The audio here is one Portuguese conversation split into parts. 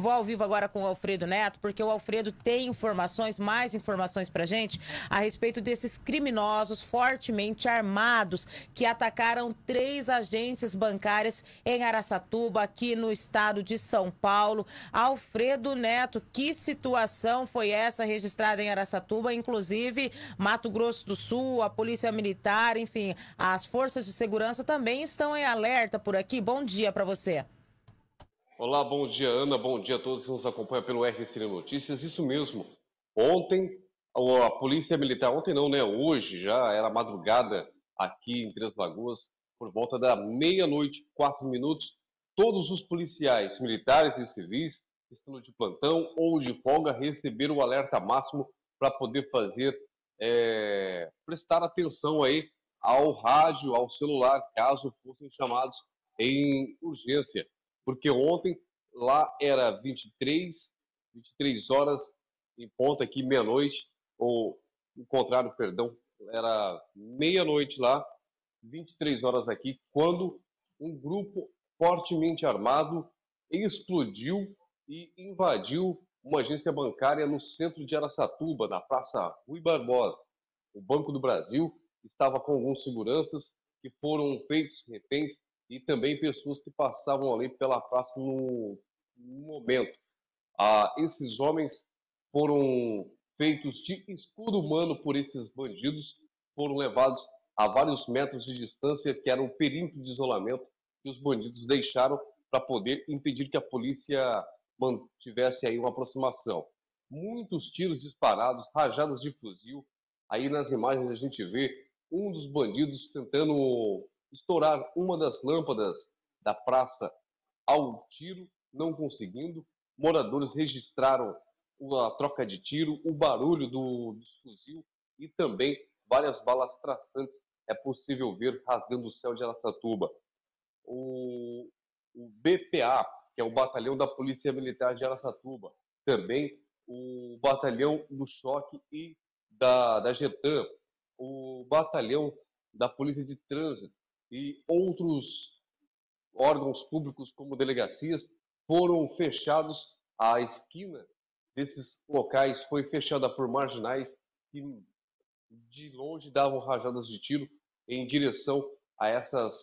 vou ao vivo agora com o Alfredo Neto, porque o Alfredo tem informações, mais informações pra gente, a respeito desses criminosos fortemente armados que atacaram três agências bancárias em Araçatuba, aqui no estado de São Paulo. Alfredo Neto, que situação foi essa registrada em Araçatuba? Inclusive, Mato Grosso do Sul, a Polícia Militar, enfim, as forças de segurança também estão em alerta por aqui. Bom dia para você. Olá, bom dia, Ana. Bom dia a todos que nos acompanham pelo RCN Notícias. Isso mesmo. Ontem, a Polícia Militar, ontem não, né? Hoje já era madrugada aqui em Três Lagoas, por volta da meia-noite, quatro minutos, todos os policiais militares e civis, estando de plantão ou de folga, receberam o alerta máximo para poder fazer, é, prestar atenção aí ao rádio, ao celular, caso fossem chamados em urgência porque ontem lá era 23, 23 horas em ponta aqui, meia-noite, ou o contrário, perdão, era meia-noite lá, 23 horas aqui, quando um grupo fortemente armado explodiu e invadiu uma agência bancária no centro de Araçatuba, na Praça Rui Barbosa. O Banco do Brasil estava com alguns seguranças que foram feitos reféns e também pessoas que passavam ali pela praça no, no momento. Ah, esses homens foram feitos de escudo humano por esses bandidos, foram levados a vários metros de distância, que era o perímetro de isolamento que os bandidos deixaram para poder impedir que a polícia mantivesse aí uma aproximação. Muitos tiros disparados, rajadas de fuzil. Aí nas imagens a gente vê um dos bandidos tentando estourar uma das lâmpadas da praça ao tiro, não conseguindo. Moradores registraram a troca de tiro, o barulho do, do fuzil e também várias balas traçantes é possível ver rasgando o céu de Araçatuba. O, o BPA, que é o Batalhão da Polícia Militar de Araçatuba, também o Batalhão do Choque e da, da o Batalhão da Polícia de Trânsito, e outros órgãos públicos, como delegacias, foram fechados. A esquina desses locais foi fechada por marginais que de longe davam rajadas de tiro em direção a, essas,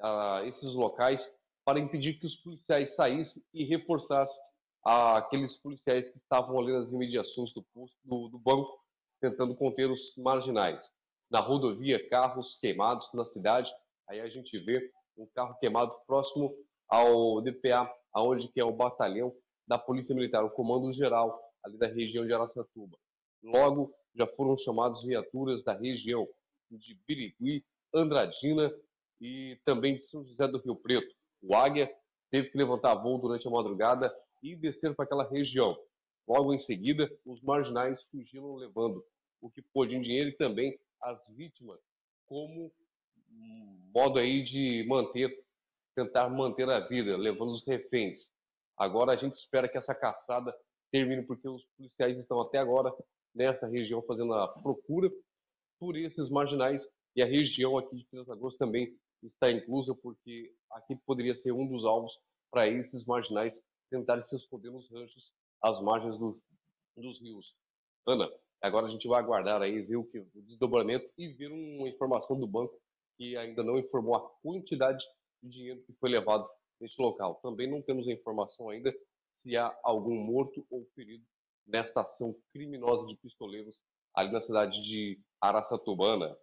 a esses locais para impedir que os policiais saíssem e reforçassem aqueles policiais que estavam ali nas imediações do, posto, do, do banco, tentando conter os marginais na rodovia, carros queimados na cidade. Aí a gente vê um carro queimado próximo ao DPA, aonde que é o batalhão da Polícia Militar, o Comando Geral ali da região de Araçatuba. Logo, já foram chamados viaturas da região de Birigui, Andradina e também de São José do Rio Preto. O Águia teve que levantar voo durante a madrugada e descer para aquela região. Logo em seguida, os marginais fugiram levando o que pôde em dinheiro e também as vítimas como modo aí de manter, tentar manter a vida, levando os reféns. Agora a gente espera que essa caçada termine, porque os policiais estão até agora nessa região fazendo a procura por esses marginais e a região aqui de Três Lagoas também está inclusa, porque aqui poderia ser um dos alvos para esses marginais tentarem se esconder nos ranchos às margens do, dos rios. Ana, Agora a gente vai aguardar aí, ver o, que, o desdobramento e ver uma informação do banco que ainda não informou a quantidade de dinheiro que foi levado neste local. Também não temos a informação ainda se há algum morto ou ferido nesta ação criminosa de pistoleiros ali na cidade de Araçatubana.